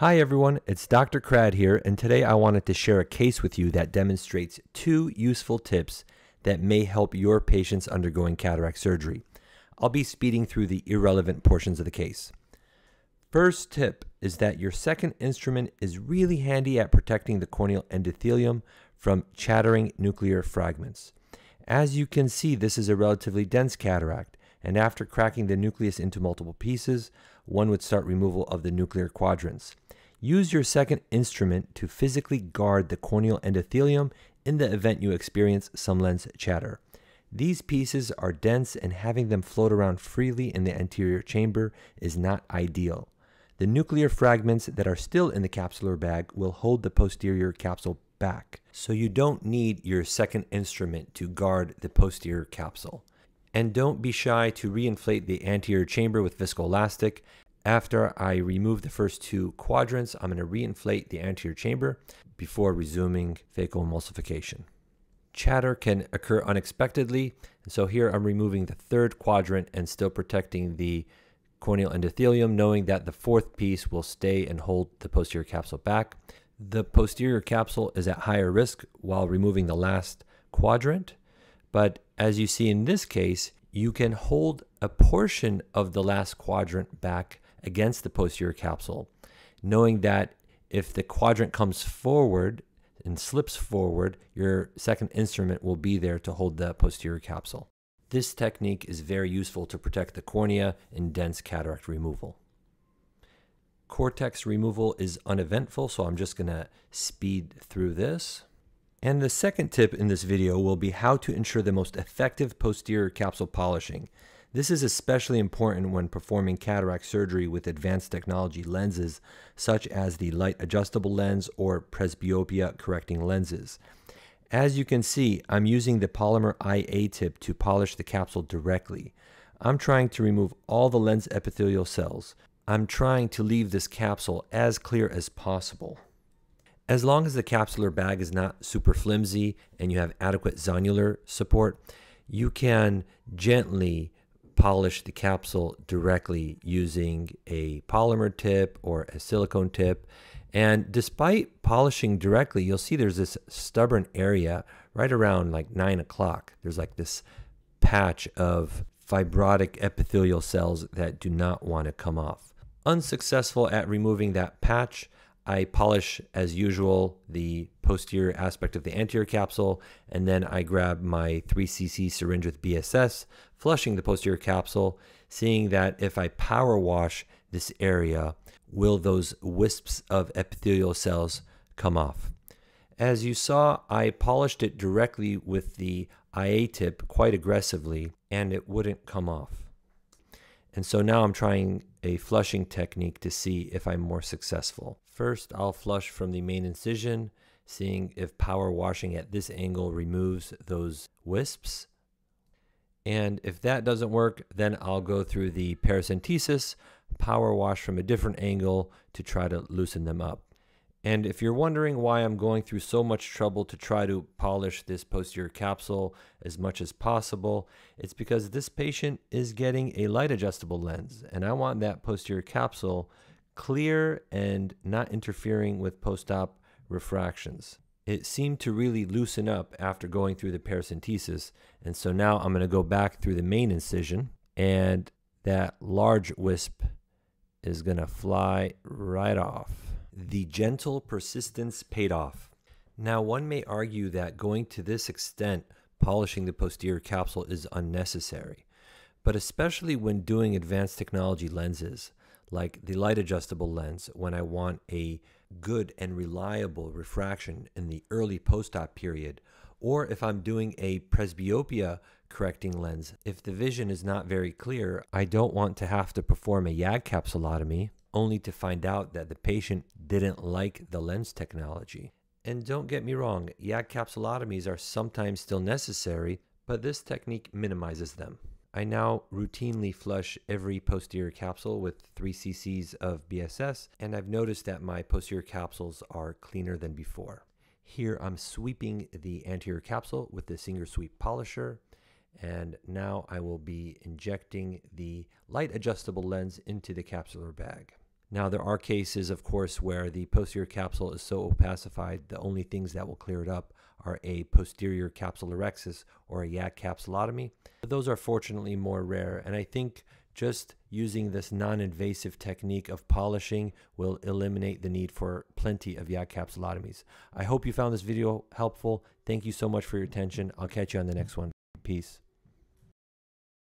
Hi everyone, it's Dr. Krad here, and today I wanted to share a case with you that demonstrates two useful tips that may help your patients undergoing cataract surgery. I'll be speeding through the irrelevant portions of the case. First tip is that your second instrument is really handy at protecting the corneal endothelium from chattering nuclear fragments. As you can see, this is a relatively dense cataract, and after cracking the nucleus into multiple pieces, one would start removal of the nuclear quadrants. Use your second instrument to physically guard the corneal endothelium in the event you experience some lens chatter. These pieces are dense and having them float around freely in the anterior chamber is not ideal. The nuclear fragments that are still in the capsular bag will hold the posterior capsule back, so you don't need your second instrument to guard the posterior capsule. And don't be shy to reinflate the anterior chamber with viscoelastic after I remove the first two quadrants, I'm going to reinflate the anterior chamber before resuming phacoemulsification. Chatter can occur unexpectedly, so here I'm removing the third quadrant and still protecting the corneal endothelium, knowing that the fourth piece will stay and hold the posterior capsule back. The posterior capsule is at higher risk while removing the last quadrant, but as you see in this case, you can hold a portion of the last quadrant back against the posterior capsule, knowing that if the quadrant comes forward and slips forward, your second instrument will be there to hold the posterior capsule. This technique is very useful to protect the cornea in dense cataract removal. Cortex removal is uneventful, so I'm just going to speed through this. And the second tip in this video will be how to ensure the most effective posterior capsule polishing. This is especially important when performing cataract surgery with advanced technology lenses, such as the light adjustable lens or presbyopia correcting lenses. As you can see, I'm using the polymer IA tip to polish the capsule directly. I'm trying to remove all the lens epithelial cells. I'm trying to leave this capsule as clear as possible. As long as the capsular bag is not super flimsy and you have adequate zonular support, you can gently polish the capsule directly using a polymer tip or a silicone tip. And despite polishing directly, you'll see there's this stubborn area right around like nine o'clock. There's like this patch of fibrotic epithelial cells that do not want to come off. Unsuccessful at removing that patch, I polish as usual the posterior aspect of the anterior capsule and then I grab my 3cc syringe with BSS, flushing the posterior capsule, seeing that if I power wash this area, will those wisps of epithelial cells come off. As you saw, I polished it directly with the IA tip quite aggressively and it wouldn't come off. And so now I'm trying a flushing technique to see if I'm more successful. First, I'll flush from the main incision, seeing if power washing at this angle removes those wisps. And if that doesn't work, then I'll go through the paracentesis, power wash from a different angle to try to loosen them up. And if you're wondering why I'm going through so much trouble to try to polish this posterior capsule as much as possible, it's because this patient is getting a light adjustable lens and I want that posterior capsule clear and not interfering with post-op refractions. It seemed to really loosen up after going through the paracentesis, and so now I'm going to go back through the main incision, and that large wisp is going to fly right off. The gentle persistence paid off. Now, one may argue that going to this extent, polishing the posterior capsule is unnecessary, but especially when doing advanced technology lenses, like the light adjustable lens when I want a good and reliable refraction in the early post-op period, or if I'm doing a presbyopia correcting lens. If the vision is not very clear, I don't want to have to perform a YAG capsulotomy only to find out that the patient didn't like the lens technology. And don't get me wrong, YAG capsulotomies are sometimes still necessary, but this technique minimizes them. I now routinely flush every posterior capsule with 3 cc's of BSS, and I've noticed that my posterior capsules are cleaner than before. Here I'm sweeping the anterior capsule with the Singer Sweep Polisher, and now I will be injecting the light adjustable lens into the capsular bag. Now, there are cases, of course, where the posterior capsule is so opacified, the only things that will clear it up are a posterior capsulorhexis or a YAG capsulotomy. But those are fortunately more rare, and I think just using this non-invasive technique of polishing will eliminate the need for plenty of YAG capsulotomies. I hope you found this video helpful. Thank you so much for your attention. I'll catch you on the next one. Peace.